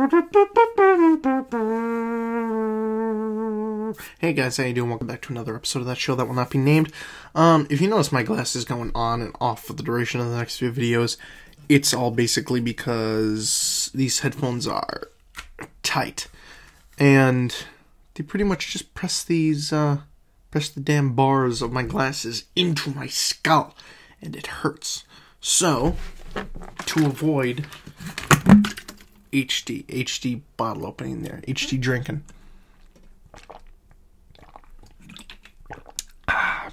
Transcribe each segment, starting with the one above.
Hey guys, how you doing? Welcome back to another episode of that show that will not be named. Um, if you notice my glasses going on and off for the duration of the next few videos, it's all basically because these headphones are tight. And they pretty much just press these, uh, press the damn bars of my glasses into my skull. And it hurts. So, to avoid HD, HD bottle opening there, HD drinking.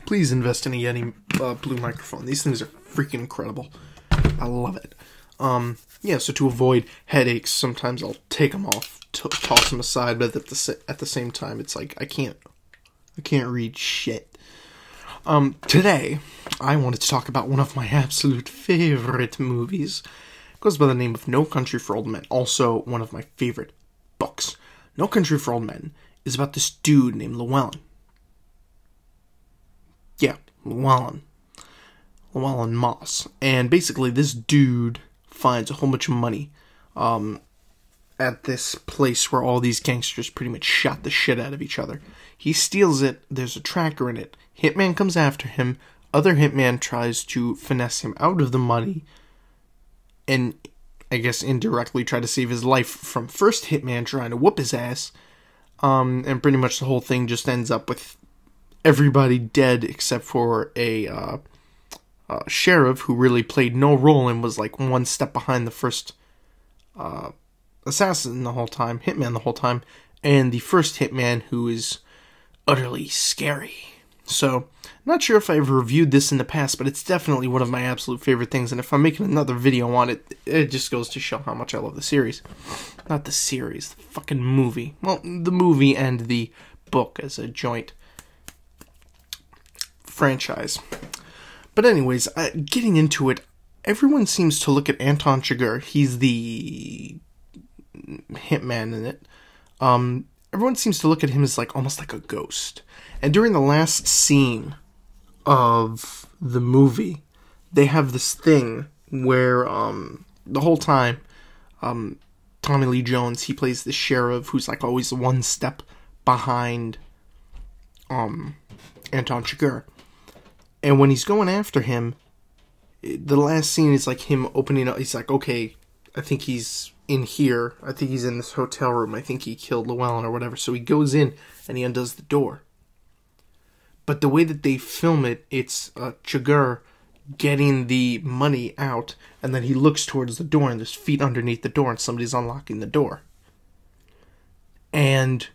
Please invest in a Yeti uh, Blue microphone. These things are freaking incredible. I love it. Um, yeah, so to avoid headaches, sometimes I'll take them off, toss them aside, but at the at the same time, it's like I can't, I can't read shit. Um, today, I wanted to talk about one of my absolute favorite movies. Goes by the name of No Country for Old Men. Also, one of my favorite books. No Country for Old Men is about this dude named Llewellyn. Yeah, Llewellyn. Llewellyn Moss. And basically, this dude finds a whole bunch of money um, at this place where all these gangsters pretty much shot the shit out of each other. He steals it, there's a tracker in it. Hitman comes after him, other hitman tries to finesse him out of the money and I guess indirectly try to save his life from first hitman trying to whoop his ass. Um, and pretty much the whole thing just ends up with everybody dead except for a uh, uh, sheriff who really played no role and was like one step behind the first uh, assassin the whole time, hitman the whole time, and the first hitman who is utterly scary. So, not sure if I've reviewed this in the past, but it's definitely one of my absolute favorite things. And if I'm making another video on it, it just goes to show how much I love the series. Not the series, the fucking movie. Well, the movie and the book as a joint franchise. But, anyways, uh, getting into it, everyone seems to look at Anton Chigurh. He's the hitman in it. Um, everyone seems to look at him as like almost like a ghost and during the last scene of the movie, they have this thing where um, the whole time, um, Tommy Lee Jones he plays the sheriff who's like always one step behind um, Anton Chigurh, and when he's going after him, the last scene is like him opening up. He's like, okay, I think he's in here. I think he's in this hotel room. I think he killed Llewellyn or whatever. So he goes in and he undoes the door but the way that they film it, it's uh, Chigurh getting the money out, and then he looks towards the door, and there's feet underneath the door, and somebody's unlocking the door. And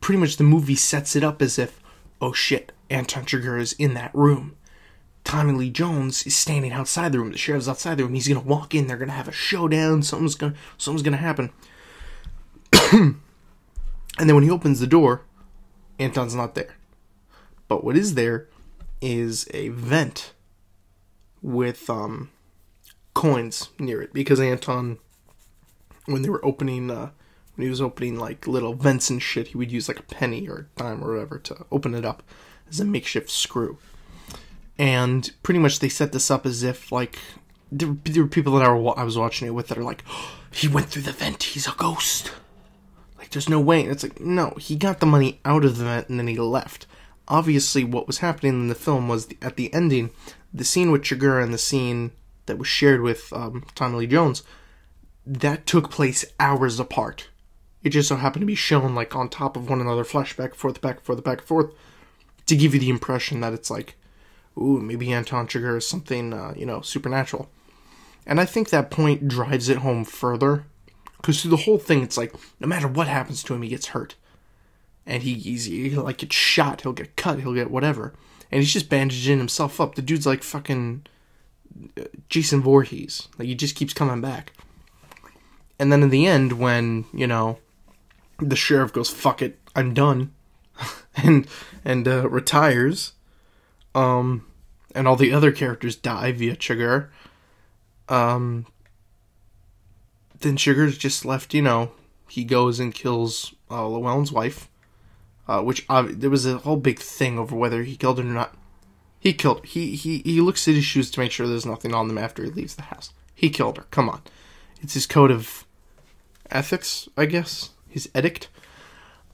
pretty much the movie sets it up as if, oh shit, Anton Chigurh is in that room. Tommy Lee Jones is standing outside the room. The sheriff's outside the room. He's gonna walk in. They're gonna have a showdown. Something's gonna something's gonna happen. and then when he opens the door, Anton's not there. But what is there is a vent with um, coins near it because Anton, when they were opening, uh, when he was opening like little vents and shit, he would use like a penny or a dime or whatever to open it up as a makeshift screw. And pretty much they set this up as if like there, were, people that I, were, I was watching it with that are like, oh, he went through the vent, he's a ghost. Like there's no way. And it's like no, he got the money out of the vent and then he left obviously what was happening in the film was the, at the ending, the scene with Chigurh and the scene that was shared with um, Tommy Lee Jones, that took place hours apart. It just so happened to be shown like on top of one another, flashback forth, back forth, back forth, to give you the impression that it's like, ooh, maybe Anton Chigurh is something, uh, you know, supernatural. And I think that point drives it home further, because through the whole thing, it's like, no matter what happens to him, he gets hurt and he, he's he'll like get shot, he'll get cut, he'll get whatever, and he's just bandaging himself up. The dude's like fucking uh, Jason Voorhees, like he just keeps coming back. And then in the end, when you know the sheriff goes "fuck it, I'm done," and and uh, retires, um, and all the other characters die via Chigurh. um, then Chigurh's just left. You know, he goes and kills uh, Llewellyn's wife uh, which uh, there was a whole big thing over whether he killed her or not. He killed. He he he looks at his shoes to make sure there's nothing on them after he leaves the house. He killed her. Come on, it's his code of ethics, I guess, his edict.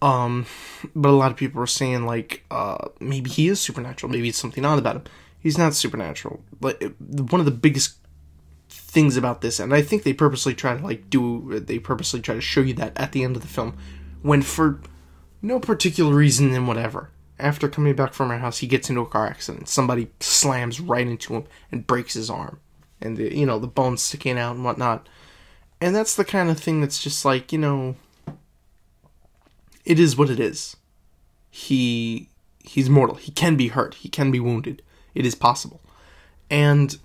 Um, but a lot of people are saying like, uh, maybe he is supernatural. Maybe it's something odd about him. He's not supernatural. Like one of the biggest things about this, and I think they purposely try to like do, they purposely try to show you that at the end of the film, when for no particular reason and whatever, after coming back from her house, he gets into a car accident. Somebody slams right into him and breaks his arm, and the you know the bones sticking out and whatnot. And that's the kind of thing that's just like you know it is what it is. He he's mortal. He can be hurt. He can be wounded. It is possible. And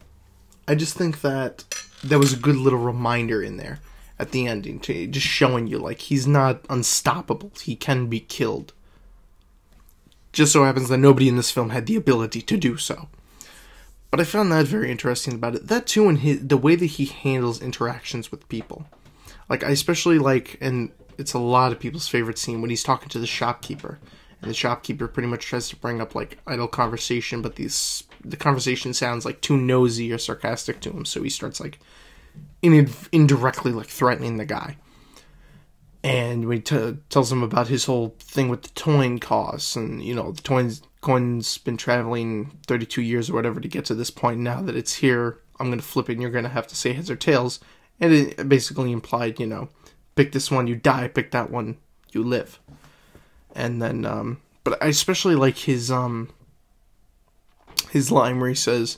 I just think that that was a good little reminder in there at the ending to just showing you like he's not unstoppable. He can be killed. Just so happens that nobody in this film had the ability to do so. But I found that very interesting about it. That too, and his, the way that he handles interactions with people. Like I especially like, and it's a lot of people's favorite scene when he's talking to the shopkeeper, and the shopkeeper pretty much tries to bring up like idle conversation, but these the conversation sounds like too nosy or sarcastic to him, so he starts like in, indirectly like threatening the guy. And when he t- tells him about his whole thing with the Toyne costs, and you know the Toyne's coin's been traveling 32 years or whatever to get to this point. Now that it's here, I'm gonna flip it, and you're gonna have to say heads or tails. And it basically implied, you know, pick this one, you die. Pick that one, you live. And then, um, but I especially like his um his line where he says,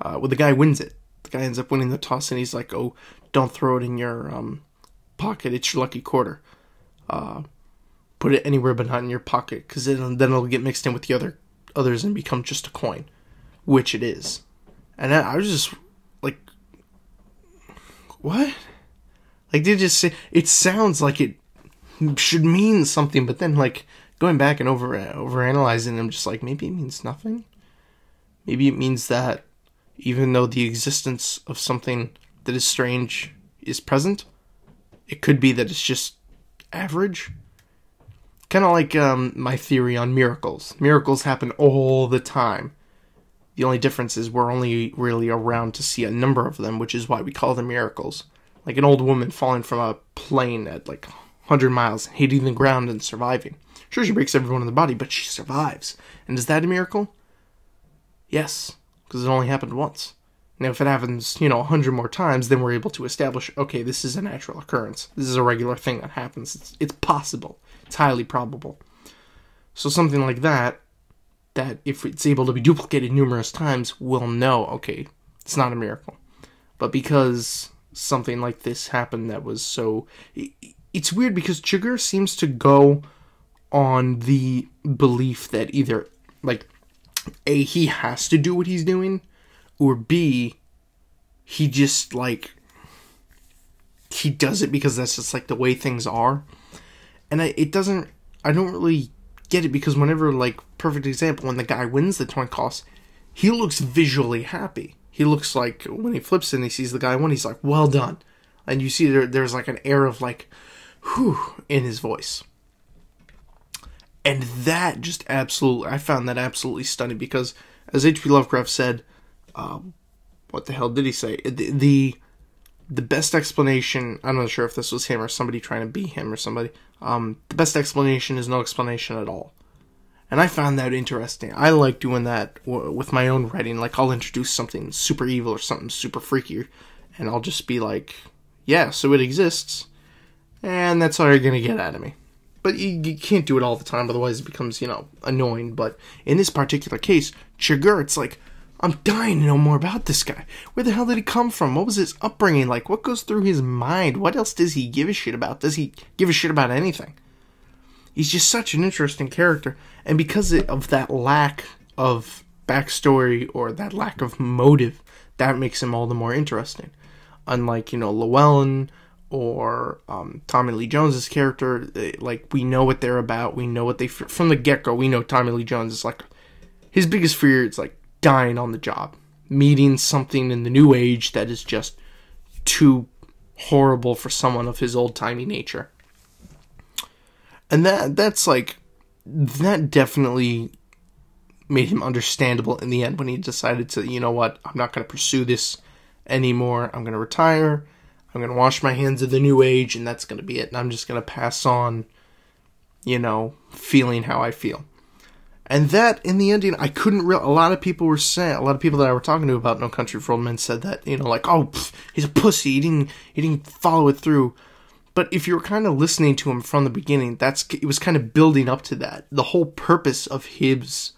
uh, "Well, the guy wins it. The guy ends up winning the toss, and he's like, "Oh, don't throw it in your um pocket. It's your lucky quarter. Uh, put it anywhere but not in your pocket, because then then it'll get mixed in with the other others and become just a coin, which it is." And I, was just like, "What?" Like they just say it sounds like it should mean something, but then like going back and over over analyzing them, just like maybe it means nothing. Maybe it means that even though the existence of something that is strange is present, it could be that it's just average. Kind of like um, my theory on miracles. Miracles happen all the time. The only difference is we're only really around to see a number of them, which is why we call them miracles like an old woman falling from a plane at like 100 miles, hitting the ground and surviving. Sure, she breaks everyone in the body, but she survives. And is that a miracle? Yes, because it only happened once. Now, if it happens, you know, a hundred more times, then we're able to establish, okay, this is a natural occurrence. This is a regular thing that happens. It's, it's possible. It's highly probable. So something like that, that if it's able to be duplicated numerous times, we'll know, okay, it's not a miracle. But because something like this happened that was so. It's weird because Chigurh seems to go on the belief that either, like, A, he has to do what he's doing, or B, he just, like, he does it because that's just, like, the way things are. And I, it doesn't. I don't really get it because whenever, like, perfect example, when the guy wins the Toyne cost, he looks visually happy he looks like when he flips and he sees the guy one, he's like, "Well done," and you see there, there's like an air of like, "whew" in his voice, and that just absolutely, I found that absolutely stunning because, as H.P. Lovecraft said, um, what the hell did he say? The, the the best explanation i'm not sure if this was him or somebody trying to be him or somebody um, the best explanation is no explanation at all and I found that interesting. I like doing that with my own writing. Like I'll introduce something super evil or something super freaky, and I'll just be like, "Yeah, so it exists," and that's all you're gonna get out of me. But you, you can't do it all the time, otherwise it becomes you know annoying. But in this particular case, Chigurh, it's like I'm dying to know more about this guy. Where the hell did he come from? What was his upbringing like? What goes through his mind? What else does he give a shit about? Does he give a shit about anything? He's just such an interesting character and because of that lack of backstory or that lack of motive, that makes him all the more interesting. Unlike, you know, Llewellyn or um, Tommy Lee Jones's character, like we know what they're about. We know what they from the get go. We know Tommy Lee Jones is like his biggest fear is like dying on the job, meeting something in the new age that is just too horrible for someone of his old timey nature. And that that's like that definitely made him understandable in the end when he decided to, you know what, I'm not going to pursue this anymore. I'm going to retire. I'm going to wash my hands of the new age, and that's going to be it. And I'm just going to pass on, you know, feeling how I feel. And that, in the ending, I couldn't real. A lot of people were saying, a lot of people that I were talking to about No Country for Old Men said that, you know, like, oh, pff, he's a pussy. He didn't, he didn't follow it through. But if you were kind of listening to him from the beginning, that's it was kind of building up to that. The whole purpose of his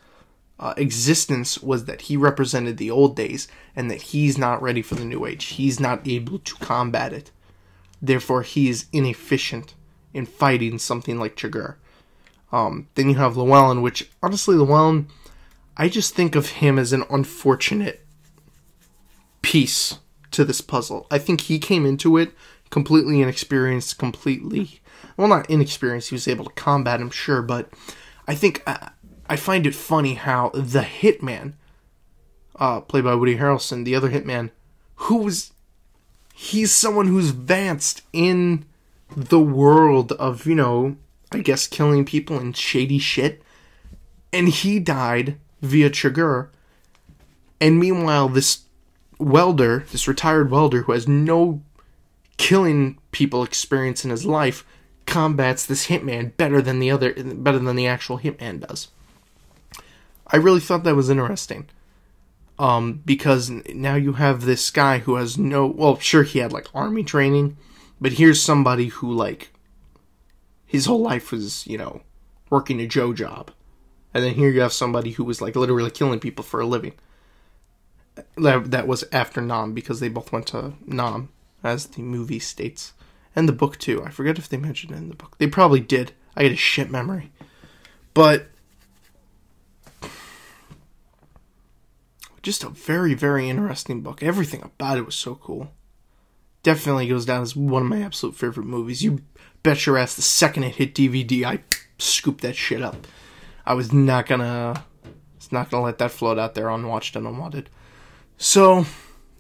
uh, existence was that he represented the old days and that he's not ready for the new age. He's not able to combat it. Therefore, he is inefficient in fighting something like Chigurh. Um, then you have Llewellyn, which honestly, Llewellyn, I just think of him as an unfortunate piece to this puzzle. I think he came into it completely inexperienced, completely well, not inexperienced. He was able to combat him, sure, but I think I, I find it funny how the hitman, uh, played by Woody Harrelson, the other hitman, who's he's someone who's advanced in the world of you know, I guess killing people and shady shit, and he died via Chigurh. And meanwhile, this welder, this retired welder who has no killing people experience in his life combats this hitman better than the other better than the actual hitman does. I really thought that was interesting. Um, because now you have this guy who has no well, sure he had like army training, but here's somebody who like his whole life was, you know, working a Joe job. And then here you have somebody who was like literally killing people for a living. That, that was after Nam because they both went to Nam as the movie states. And the book, too. I forget if they mentioned it in the book. They probably did. I get a shit memory. But. Just a very, very interesting book. Everything about it was so cool. Definitely goes down as one of my absolute favorite movies. You bet your ass the second it hit DVD, I scooped that shit up. I was not gonna. it's not gonna let that float out there unwatched and unwanted. So,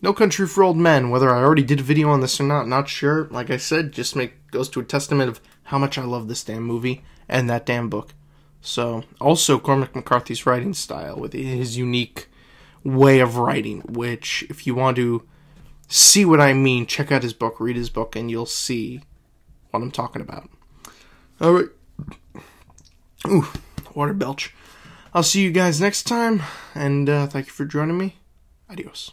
no Country for Old Men. Whether I already did a video on this or not, not sure. Like I said, just make goes to a testament of how much I love this damn movie and that damn book. So, also Cormac McCarthy's writing style with his unique way of writing, which if you want to see what I mean, check out his book, read his book, and you'll see what I'm talking about. All right. Ooh, water belch. I'll see you guys next time, and uh, thank you for joining me. Adios.